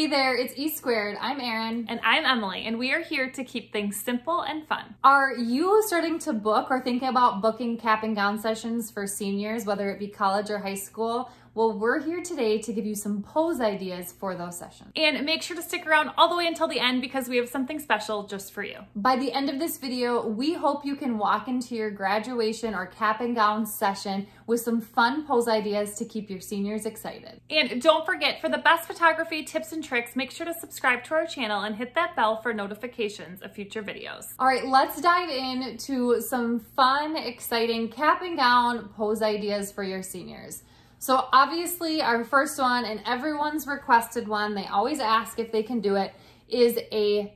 Hey there, it's E Squared. I'm Erin. And I'm Emily, and we are here to keep things simple and fun. Are you starting to book or thinking about booking cap and gown sessions for seniors, whether it be college or high school? Well, we're here today to give you some pose ideas for those sessions. And make sure to stick around all the way until the end because we have something special just for you. By the end of this video, we hope you can walk into your graduation or cap and gown session with some fun pose ideas to keep your seniors excited. And don't forget, for the best photography tips and tricks, make sure to subscribe to our channel and hit that bell for notifications of future videos. All right, let's dive in to some fun, exciting cap and gown pose ideas for your seniors. So obviously our first one and everyone's requested one, they always ask if they can do it, is a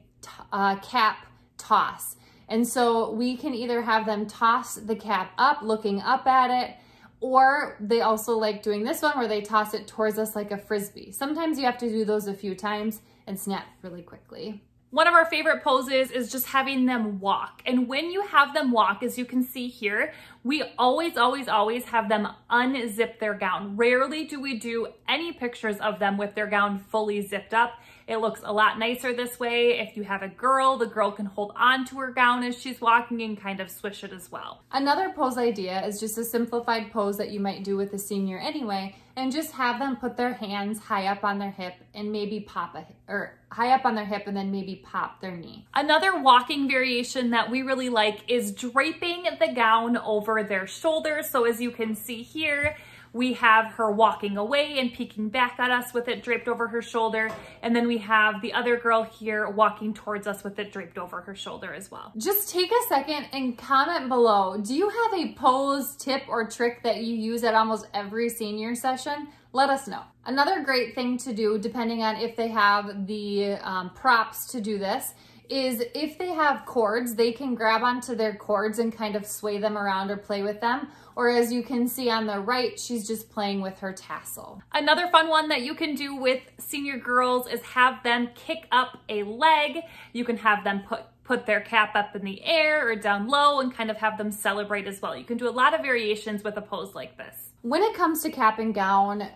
uh, cap toss. And so we can either have them toss the cap up, looking up at it, or they also like doing this one where they toss it towards us like a frisbee. Sometimes you have to do those a few times and snap really quickly. One of our favorite poses is just having them walk. And when you have them walk, as you can see here, we always, always, always have them unzip their gown. Rarely do we do any pictures of them with their gown fully zipped up. It looks a lot nicer this way. If you have a girl, the girl can hold on to her gown as she's walking and kind of swish it as well. Another pose idea is just a simplified pose that you might do with a senior anyway, and just have them put their hands high up on their hip and maybe pop a, or high up on their hip and then maybe pop their knee. Another walking variation that we really like is draping the gown over their shoulders. So as you can see here, we have her walking away and peeking back at us with it draped over her shoulder. And then we have the other girl here walking towards us with it draped over her shoulder as well. Just take a second and comment below. Do you have a pose tip or trick that you use at almost every senior session? Let us know. Another great thing to do, depending on if they have the um, props to do this, is if they have cords, they can grab onto their cords and kind of sway them around or play with them. Or as you can see on the right, she's just playing with her tassel. Another fun one that you can do with senior girls is have them kick up a leg. You can have them put put their cap up in the air or down low and kind of have them celebrate as well. You can do a lot of variations with a pose like this. When it comes to cap and gown,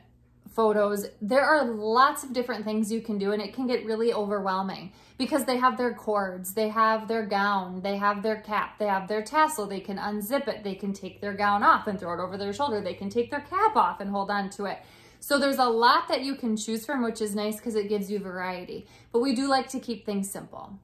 photos, there are lots of different things you can do and it can get really overwhelming because they have their cords, they have their gown, they have their cap, they have their tassel, they can unzip it, they can take their gown off and throw it over their shoulder, they can take their cap off and hold on to it. So there's a lot that you can choose from, which is nice because it gives you variety, but we do like to keep things simple.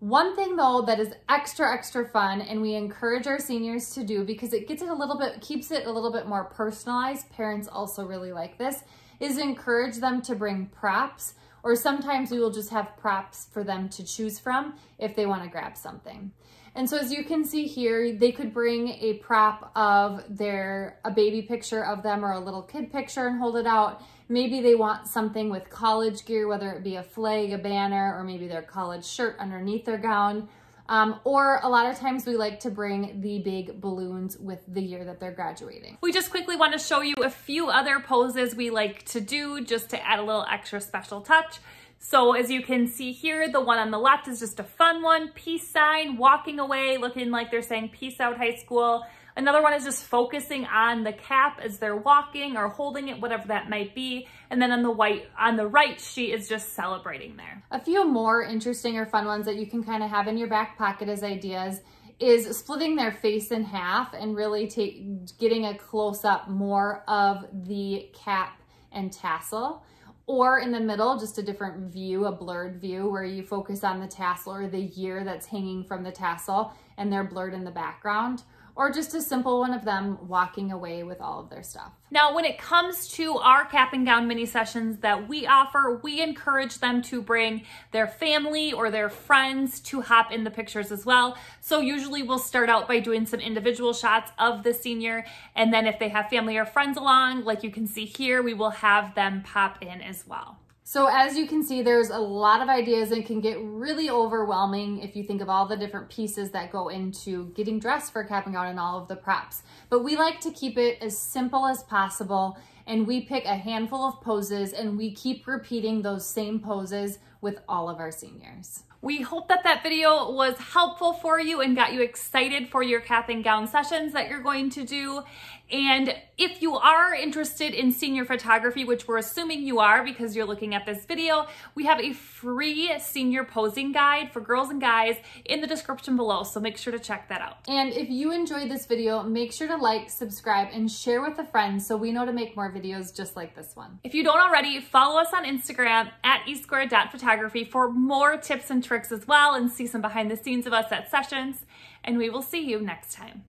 One thing though that is extra, extra fun and we encourage our seniors to do because it gets it a little bit, keeps it a little bit more personalized. Parents also really like this is encourage them to bring props or sometimes we will just have props for them to choose from if they want to grab something. And so as you can see here, they could bring a prop of their, a baby picture of them or a little kid picture and hold it out. Maybe they want something with college gear, whether it be a flag, a banner, or maybe their college shirt underneath their gown. Um, or a lot of times we like to bring the big balloons with the year that they're graduating. We just quickly want to show you a few other poses we like to do just to add a little extra special touch. So as you can see here, the one on the left is just a fun one, peace sign, walking away, looking like they're saying peace out high school. Another one is just focusing on the cap as they're walking or holding it, whatever that might be. And then on the white, on the right, she is just celebrating there. A few more interesting or fun ones that you can kind of have in your back pocket as ideas is splitting their face in half and really take, getting a close up more of the cap and tassel or in the middle, just a different view, a blurred view where you focus on the tassel or the year that's hanging from the tassel and they're blurred in the background or just a simple one of them walking away with all of their stuff. Now, when it comes to our cap and gown mini sessions that we offer, we encourage them to bring their family or their friends to hop in the pictures as well. So usually we'll start out by doing some individual shots of the senior. And then if they have family or friends along, like you can see here, we will have them pop in as well. So as you can see, there's a lot of ideas and can get really overwhelming if you think of all the different pieces that go into getting dressed for cap and gown and all of the props. But we like to keep it as simple as possible and we pick a handful of poses and we keep repeating those same poses with all of our seniors. We hope that that video was helpful for you and got you excited for your cap and gown sessions that you're going to do. And if you are interested in senior photography, which we're assuming you are because you're looking at this video, we have a free senior posing guide for girls and guys in the description below. So make sure to check that out. And if you enjoyed this video, make sure to like, subscribe, and share with a friend so we know to make more videos just like this one. If you don't already, follow us on Instagram at esquared.photography for more tips and tricks as well and see some behind the scenes of us at sessions. And we will see you next time.